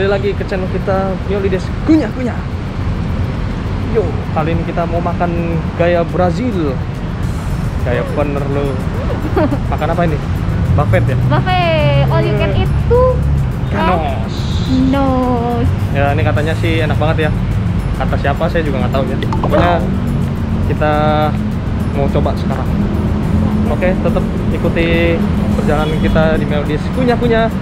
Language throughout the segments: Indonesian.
Balik lagi ke channel kita Miolides Kunyah Kunyah. Yo, kali ini kita mau makan gaya Brazil. Gaya bener lo. Makan apa ini? Buffet ya? Buffet all you can eat tuh. Kanos. No. Ya ini katanya sih enak banget ya. Kata siapa saya juga nggak tahu ya. Pokoknya kita mau coba sekarang. Oke, tetap ikuti perjalanan kita di Melodis Kunyah Kunyah.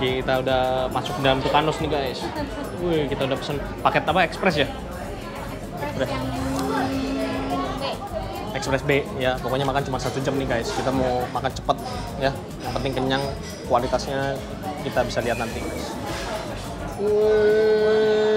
Kita udah masuk dalam Tukanos nih guys. Wih, kita udah pesen paket apa? Express ya? Express. Express B ya. Pokoknya makan cuma satu jam nih guys. Kita mau makan cepet ya. Yang penting kenyang. Kualitasnya kita bisa lihat nanti guys. Wih.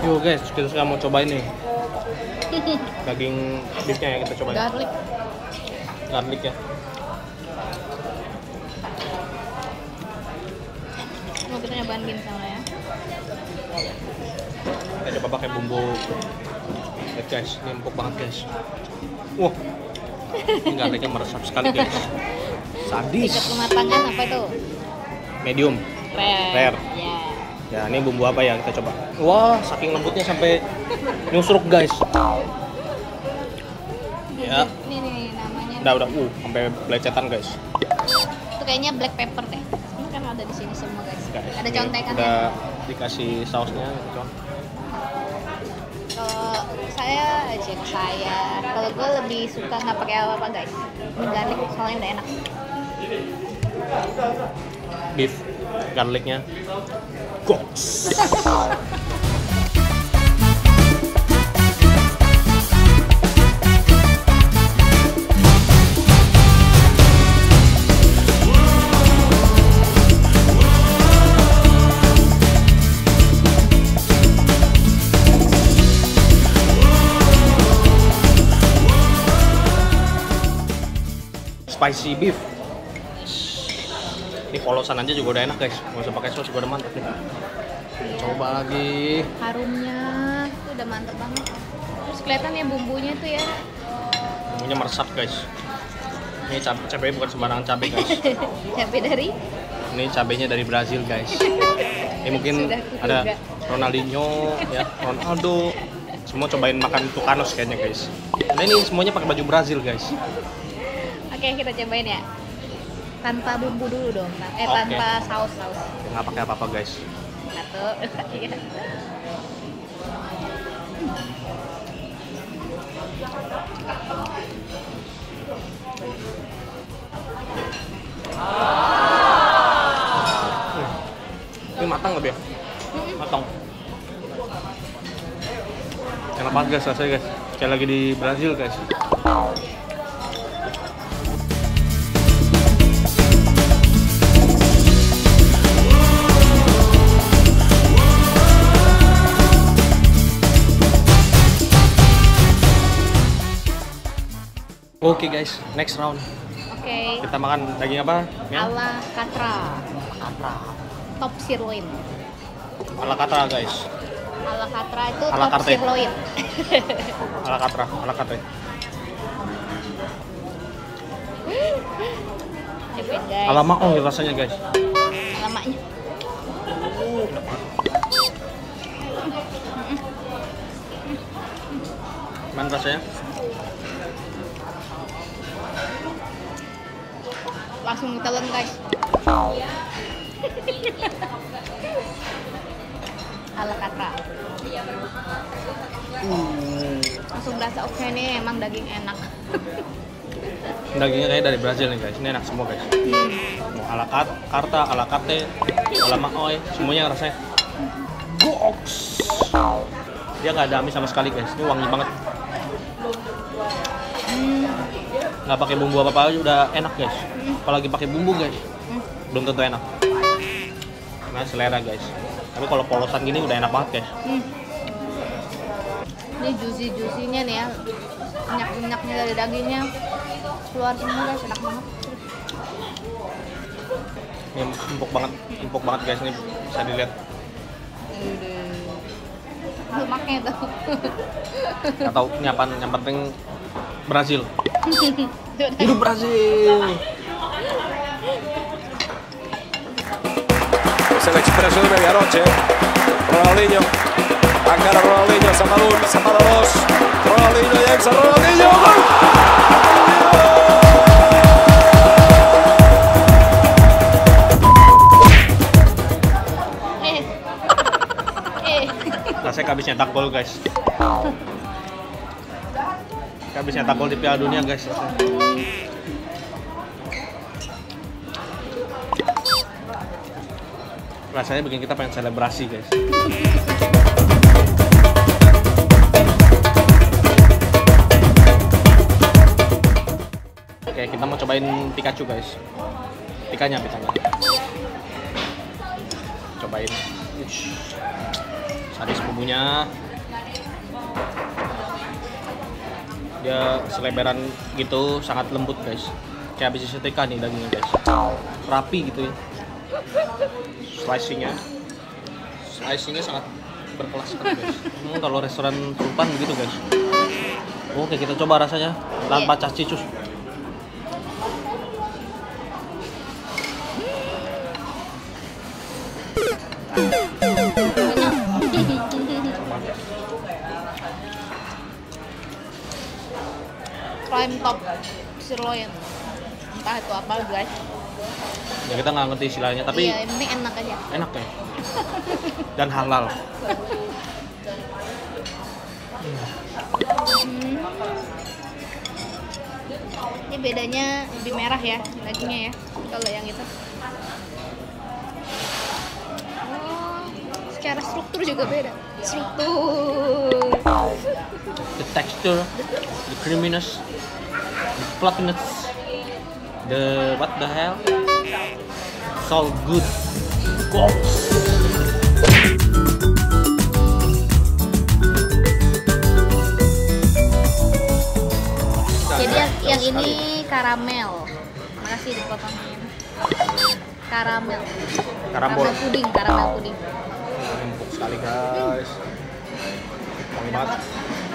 Yo guys, kita sekarang mau cobain nih daging beefnya ya kita cobain. Garlic. Garlic ya. Mau kita nyobain gini sama ya. Kita coba pakai bumbu. Lihat guys, ini empuk banget guys. Wah, ini garlicnya meresap sekali guys. Sadis. Tingkat kematangan apa itu? Medium. Rare. Rare. Ya. Ya, ini bumbu apa ya kita coba. Wah, saking lembutnya sampai nyusruk guys. Ya. Ini nih namanya. Udah, udah, uh, sampai belecetan guys. Itu kayaknya black pepper deh. Ini kan ada di sini semua guys. Guys, Ada contekan Udah ya. dikasih sausnya gitu. Kalau saya aja saya. Kalau gue lebih suka nggak pakai apa-apa guys. Garlic soalnya udah enak. beef garlicnya goks. Spicy beef ini polosan aja juga udah enak guys. Nggak usah pakai saus juga udah mantep nih. Coba lagi. Harumnya itu udah mantep banget. Terus kelihatan ya bumbunya tuh ya. bumbunya meresap guys. Ini cabai cabenya bukan sembarangan cabai guys. Cabai dari? Ini cabenya dari Brazil guys. Ini mungkin ada Ronaldinho ya Ronaldo. Semua cobain makan Tucanos kayaknya guys. Nah ini semuanya pakai baju Brazil guys. Oke, kita cobain ya. Tanpa bumbu dulu dong. Eh, Oke. tanpa saus-saus. nggak pakai apa-apa guys Satu. Iya. ini matang lebih ya matang enak banget guys rasanya guys kayak lagi di Brazil guys Oke guys, next round Oke. kita makan daging apa? Ya? Ala katra. Katra. Top sirloin. Ala katra guys. Ala katra itu Ala top carte. sirloin. Ala katra, ala katra. Guys. Ala maong rasanya guys. Alamaknya. Gimana rasanya? Langsung telan guys. ala kata Hmm. langsung berasa oke nih emang daging enak Dagingnya kayak dari Brazil nih guys. Ini enak semua guys. Mau ala kat- karta, ala kate, ala maoy, semuanya rasanya goks. Dia nggak ada amis sama sekali guys. Ini wangi banget. Nggak pakai bumbu apa apa udah enak guys. Apalagi pakai bumbu guys, belum tentu enak. Nah selera guys. Tapi kalau polosan gini udah enak banget guys. Hmm. Ini juicy-juicynya nih ya. Minyak-minyaknya dari dagingnya keluar semua guys, enak banget. Ini empuk banget, empuk banget guys. Ini bisa dilihat. Lemaknya tuh. Ini apa yang penting Brazil. Hidup Brazil. Esa es la inspiración de medianoche. Ronaldinho. Acá Ronaldinho, Zamalún, Zapata 2. Ronaldinho, James, Ronaldinho. ¡Gol! Eh. Eh. Rasanya kabis nyetak gol guys. Kabis nyetak gol di Piala Dunia guys. rasanya. Bikin kita pengen selebrasi guys. Oke, kita mau cobain Pikachu guys. Pikanya, pikanya. Cobain. Sadis bumbunya. Dia selebaran gitu, sangat lembut guys. Kayak habis disetrika nih dagingnya guys. Rapi gitu ya. Slicingnya, slicingnya sangat berkelas sekali guys. Hmm, kalau restoran Sultan begitu guys. Oke kita coba rasanya tanpa Iya. cacicus. Prime top sirloin. Entah itu apa guys. Ya kita nggak ngerti istilahnya tapi Iya, yang penting enak aja. enak ya. Dan halal. Hmm. Ini bedanya lebih merah ya dagingnya ya. Kalau yang itu. Secara struktur juga beda. Struktur. the texture, the creaminess, the fluffiness, the what the hell? All good. Jadi yang, yang ini karamel. Makasih dipotongin. Karamel. Karamel puding, karamel puding. Empuk sekali guys. Wangi banget.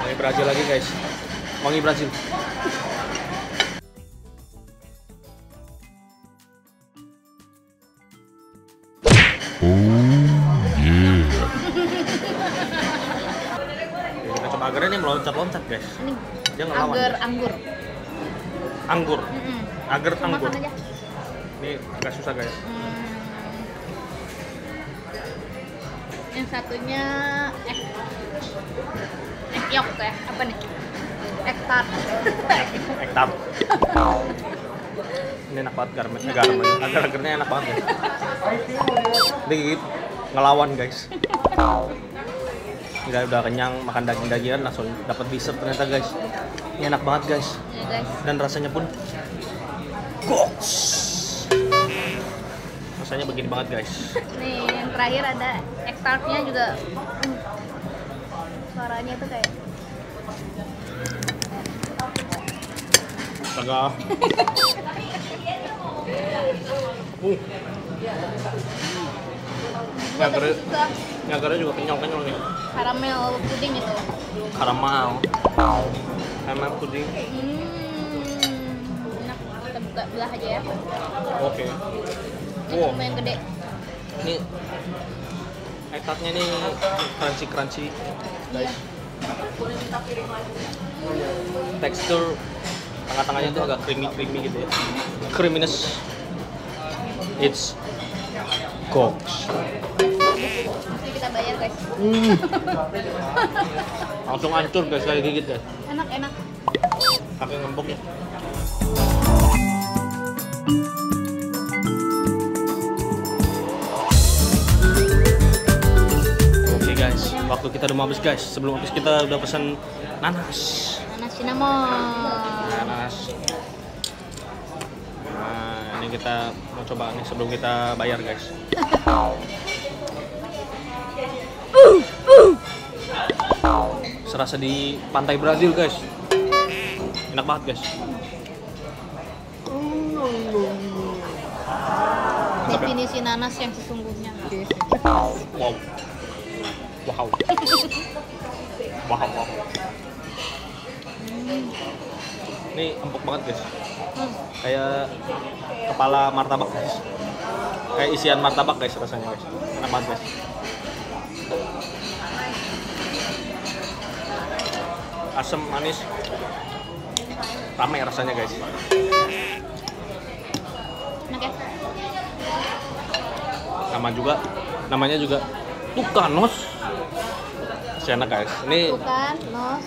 Wangi Brazil lagi guys. Wangi Brazil. Oke, kita coba agarnya ini meloncat-loncat guys. Ini Dia ngelawan. agar anggur. Anggur. Agar anggur. Ini agak susah guys. Hmm. Yang satunya egg yolk ya? Apa nih? Egg tart. Ini enak banget garam, eh, garam aja. Agar-agarnya enak banget guys. Ini ngelawan guys. Udah udah kenyang makan daging-dagingan langsung dapat dessert ternyata guys. Ini enak banget guys. ya guys. Dan rasanya pun goks. Rasanya begini banget guys. Nih yang terakhir ada egg tartnya juga. Hmm. Suaranya tuh kayak Agak. Uh. Ini agarnya juga kenyal-kenyal nih. karamel puding itu. Karamel. Karamel puding. Hmm. Enak. Kita buka belah aja ya. Oke. Ini Wow. lumayan gede. Ini egg tartnya nih crunchy crunchy guys. Tekstur tengah-tengahnya tuh agak creamy creamy gitu ya. Creaminess. It's goks. Mesti kita bayar guys. Langsung hancur guys kayak gigit guys. Enak enak. Pakai ngembok ya. Kita udah mau habis guys. Sebelum habis kita udah pesan nanas. Nanas cinnamon. Nanas. Nah, ini kita mau coba nih sebelum kita bayar guys. Serasa di pantai Brazil guys. Enak banget guys. Definisi nanas yang sesungguhnya. Wow. Wow. Wow, wow. Ini empuk banget guys. Hmm. Kayak kepala martabak guys. Kayak isian martabak guys rasanya guys. Enak banget guys. Asam manis. Ramai rasanya guys. Enak ya? Nama juga namanya juga Tukanos. Masih enak guys. Ini Tuh kan, nos.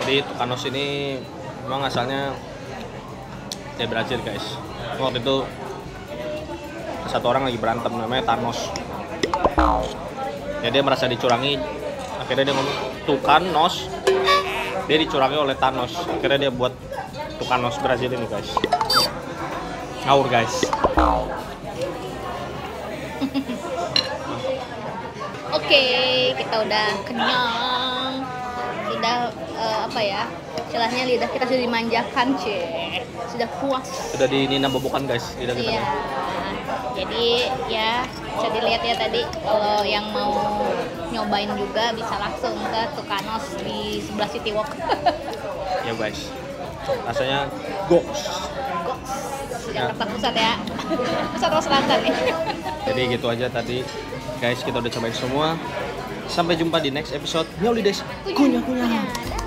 Jadi Tucanos ini memang asalnya dari Brazil guys. Waktu itu satu orang lagi berantem namanya Thanos. Ya dia merasa dicurangi. Akhirnya dia ngomong Tucanos. Dia dicurangi oleh Thanos. Akhirnya dia buat Tucanos Brazil ini guys. Ngawur guys. Oke, kita udah kenyang. Sudah eh, apa ya? Istilahnya lidah kita sudah dimanjakan, Cek. Sudah puas. Sudah di Nina bobokan guys. Tidak kita Iya. Jadi ya bisa dilihat ya tadi kalau yang mau nyobain juga bisa langsung ke Tukanos di sebelah City Walk. Ya guys. Rasanya goks. Goks. Jakarta Pusat ya. Pusat atau Selatan nih. Jadi gitu aja tadi guys kita udah cobain semua. Sampai jumpa di next episode Nyolides. Kunyah kunyah. Kunyah.